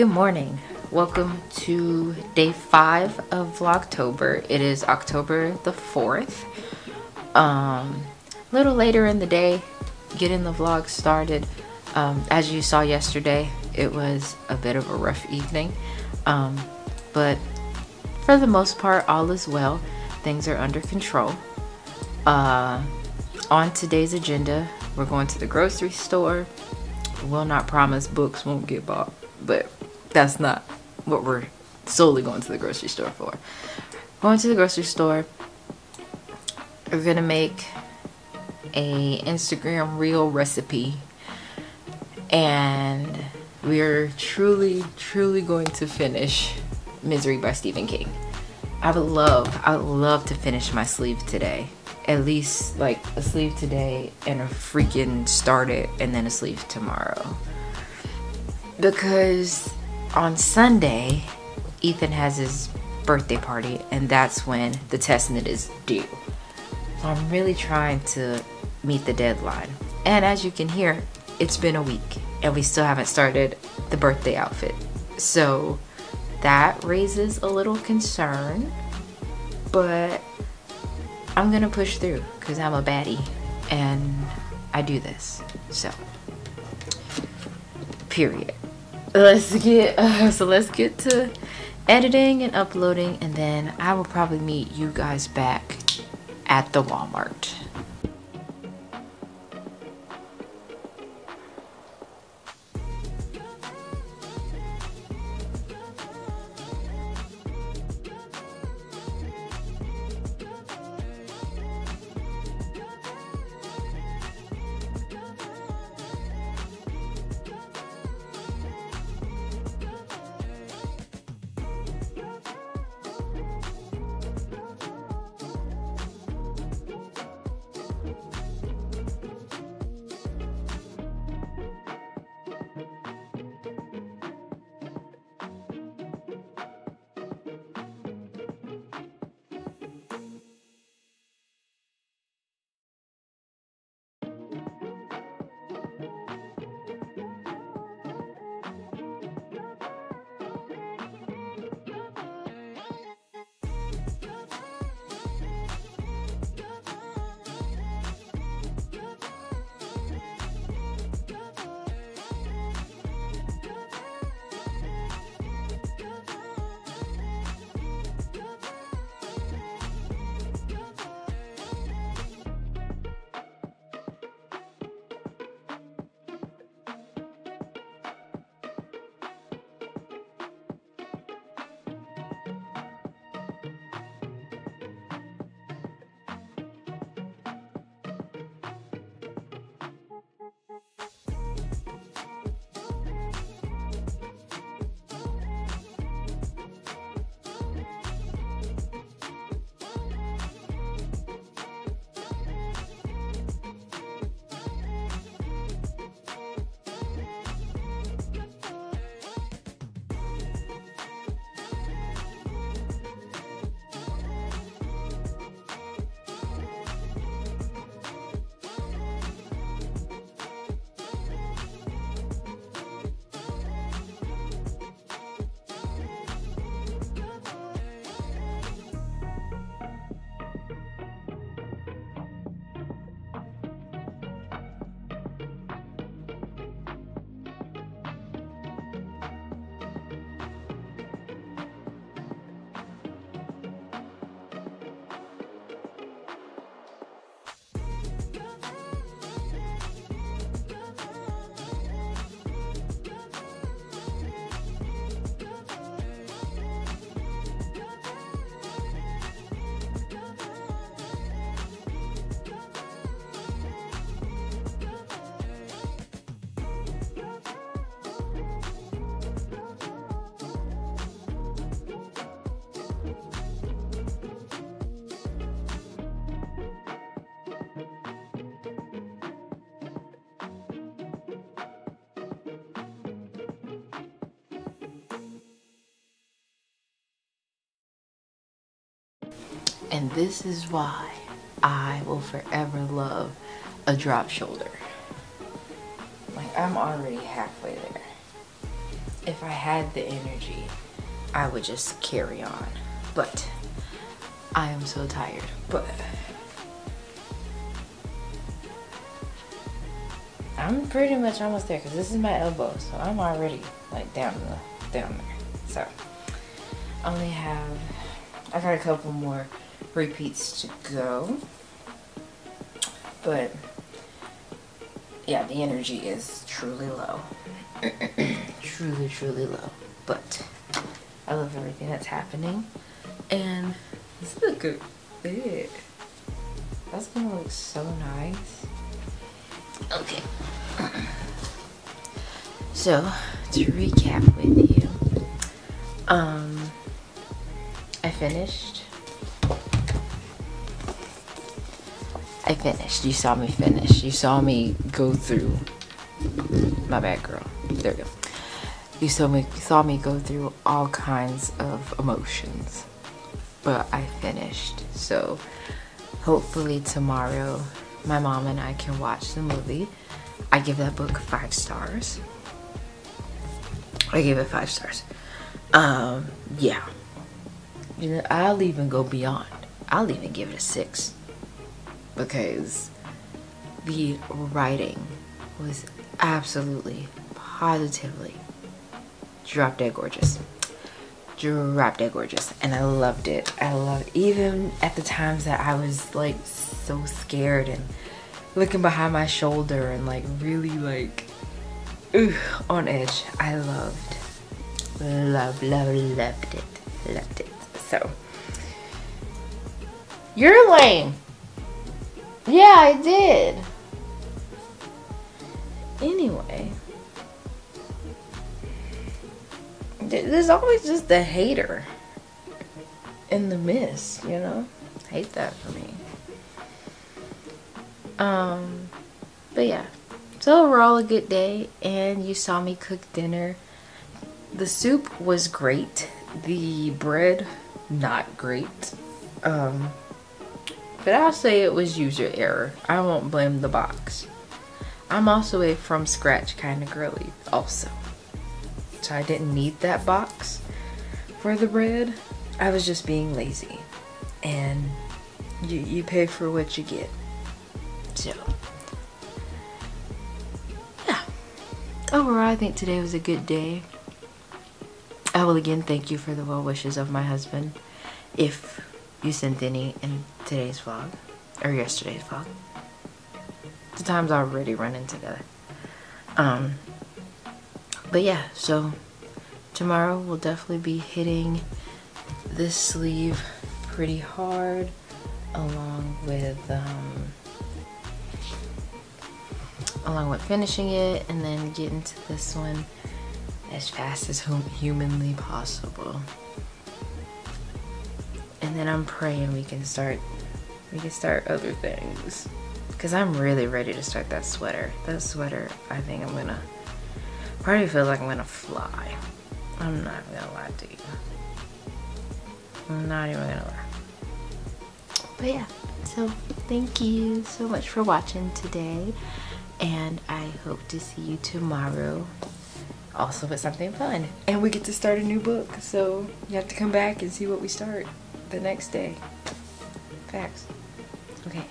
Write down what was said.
Good morning. Welcome to day five of Vlogtober. It is October the 4th. Um, a little later in the day, getting the vlog started. Um, as you saw yesterday, it was a bit of a rough evening. Um, but for the most part, all is well. Things are under control. Uh, on today's agenda, we're going to the grocery store. Will not promise books won't get bought, but that's not what we're solely going to the grocery store for. Going to the grocery store, we're gonna make a Instagram reel recipe and we're truly, truly going to finish Misery by Stephen King. I would love, I would love to finish my sleeve today. At least like a sleeve today and a freaking start it and then a sleeve tomorrow. Because on Sunday, Ethan has his birthday party and that's when the test knit is due. I'm really trying to meet the deadline. And as you can hear, it's been a week and we still haven't started the birthday outfit. So that raises a little concern, but I'm gonna push through because I'm a baddie and I do this. So, period. Let's get uh, so let's get to editing and uploading, and then I will probably meet you guys back at the Walmart. And this is why I will forever love a drop shoulder. Like I'm already halfway there. if I had the energy, I would just carry on. But I am so tired. But I'm pretty much almost there because this is my elbow, so I'm already like down the down there. So I only have I got a couple more repeats to go. But yeah, the energy is truly low. truly, truly low. But I love everything that's happening. And this is a good fit. That's gonna look so nice. Okay. So, to recap with you, um, I finished. I finished. You saw me finish. You saw me go through. My bad, girl. There we go. You saw me saw me go through all kinds of emotions, but I finished. So, hopefully tomorrow, my mom and I can watch the movie. I give that book five stars. I gave it five stars. Um, yeah. You know, I'll even go beyond. I'll even give it a six because the writing was absolutely, positively drop dead gorgeous. Drop dead gorgeous. And I loved it. I loved even at the times that I was like so scared and looking behind my shoulder and like really like ugh, on edge. I loved, loved, loved, loved it. Loved it. So, you're lame. Yeah, I did. Anyway. There's always just the hater in the miss, you know? hate that for me. Um, but yeah. So overall a good day and you saw me cook dinner. The soup was great. The bread, not great. Um, but I'll say it was user error. I won't blame the box. I'm also a from scratch kind of girly also. So I didn't need that box for the bread. I was just being lazy. And you, you pay for what you get. So, yeah. Overall, I think today was a good day. I will again thank you for the well wishes of my husband. If you sent any in today's vlog, or yesterday's vlog. The times already running together. Um, but yeah, so tomorrow we'll definitely be hitting this sleeve pretty hard along with um, along with finishing it and then getting to this one as fast as humanly possible and then I'm praying we can start we can start other things. Because I'm really ready to start that sweater. That sweater I think I'm gonna part of me feels like I'm gonna fly. I'm not gonna lie to you. I'm not even gonna lie. But yeah so thank you so much for watching today. And I hope to see you tomorrow also with something fun. And we get to start a new book so you have to come back and see what we start the next day. Facts. Okay